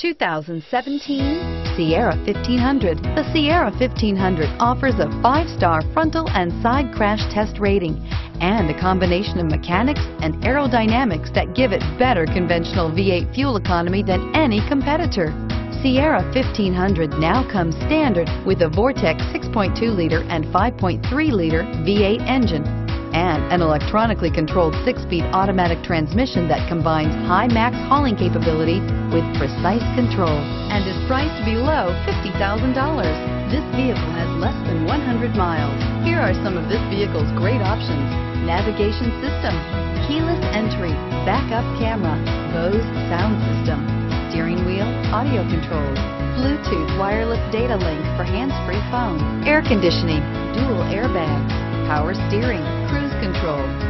2017 Sierra 1500. The Sierra 1500 offers a five-star frontal and side crash test rating and a combination of mechanics and aerodynamics that give it better conventional V8 fuel economy than any competitor. Sierra 1500 now comes standard with a Vortec 6.2-liter and 5.3-liter V8 engine and an electronically controlled six-speed automatic transmission that combines high max hauling capability with precise control and is priced below $50,000. This vehicle has less than 100 miles. Here are some of this vehicle's great options. Navigation system, keyless entry, backup camera, Bose sound system, steering wheel, audio controls, Bluetooth wireless data link for hands-free phone, air conditioning, dual airbags, power steering, cruise control.